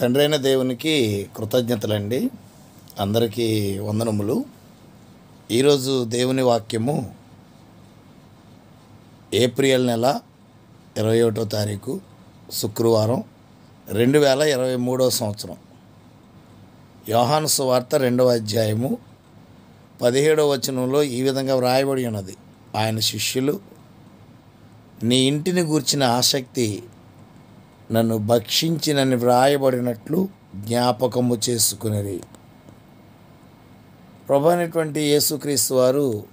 తండ్రైన దేవునికి కృతజ్ఞతలండి. అందరికీ వందనములు. ఈరోజు దేవుని వాక్యము ఏప్రిల్ నెల ఇరవై ఒకటో తారీఖు శుక్రవారం రెండు వేల ఇరవై మూడో సంవత్సరం. యోహాను సువార్త రెండవ అధ్యాయము పదిహేడవ వచనంలో ఈ విధంగా వ్రాయబడి ఉన్నది. ఆయన శిష్యులు నీ ఇంటిని గూర్చిన ఆసక్తి నన్ను భక్షించినని వ్రాయబడినట్లు జ్ఞాపకము చేసుకునేది ప్రభు అనేటువంటి యేసుక్రీస్తు వారు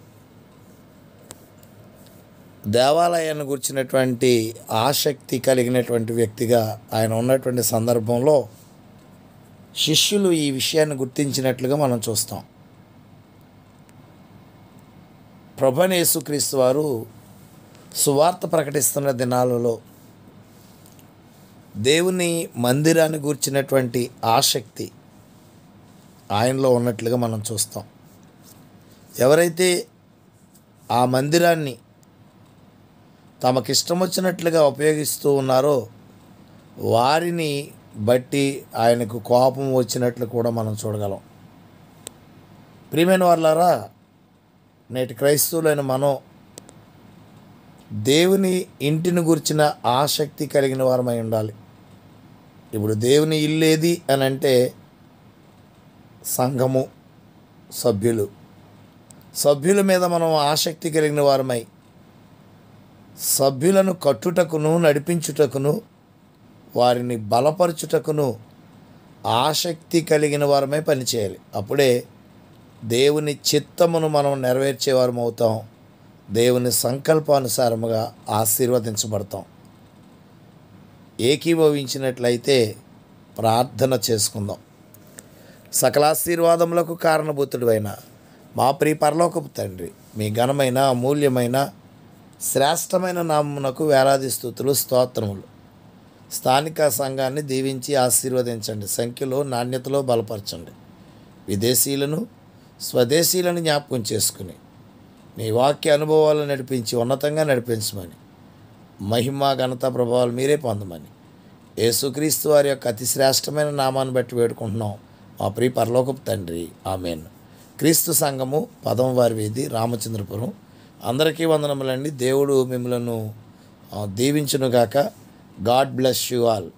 దేవాలయాన్ని గుర్చినటువంటి ఆసక్తి కలిగినటువంటి వ్యక్తిగా ఆయన ఉన్నటువంటి సందర్భంలో శిష్యులు ఈ విషయాన్ని గుర్తించినట్లుగా మనం చూస్తాం. ప్రభనేసుక్రీస్తు వారు సువార్త ప్రకటిస్తున్న దినాలలో దేవుని మందిరాన్ని గూర్చినటువంటి ఆసక్తి ఆయనలో ఉన్నట్లుగా మనం చూస్తాం. ఎవరైతే ఆ మందిరాన్ని తమకిష్టం వచ్చినట్లుగా ఉపయోగిస్తూ ఉన్నారో వారిని బట్టి ఆయనకు కోపం వచ్చినట్లు కూడా మనం చూడగలం. ప్రియమైన వాళ్ళారా నేటి క్రైస్తవులైన మనం దేవుని ఇంటిని గురించిన ఆసక్తి కలిగిన వారమై ఉండాలి. ఇప్పుడు దేవుని ఇల్లు ఏది అని అంటే సంఘము సభ్యులు. సభ్యుల మీద మనం ఆసక్తి కలిగిన వారమై సభ్యులను కట్టుటకును నడిపించుటకును వారిని బలపరచుటకును ఆసక్తి కలిగిన వారమై పనిచేయాలి. అప్పుడే దేవుని చిత్తమును మనం నెరవేర్చేవారం అవుతాం దేవుని సంకల్పానుసారముగా ఆశీర్వదించబడతాం. ఏకీభవించినట్లయితే ప్రార్థన చేసుకుందాం. సకలాశీర్వాదములకు కారణభూతుడు అయిన మా ప్రీ పరలోకపు తండ్రి మీ ఘనమైన అమూల్యమైన శ్రేష్టమైన నామమునకు వేలాది స్థుతులు స్తోత్రములు. స్థానిక సంఘాన్ని దీవించి ఆశీర్వదించండి. సంఖ్యలో నాణ్యతలో బలపరచండి. విదేశీయులను స్వదేశీయులను జ్ఞాపకం చేసుకుని మీ వాక్య అనుభవాలను నడిపించి ఉన్నతంగా నడిపించమని మహిమ ఘనత ప్రభావాలు మీరే పొందమని. యేసుక్రీస్తు వారి యొక్క అతి శ్రేష్టమైన నామాన్ని బట్టి వేడుకుంటున్నాం. మా ప్రియ పరలోకపు తండ్రి. ఆమెన్. క్రీస్తు సంఘము పదం వారి వీధి రామచంద్రపురం. అందరికీ వందనములండి. దేవుడు మిమ్మలను దీవించునుగాక. God bless you all.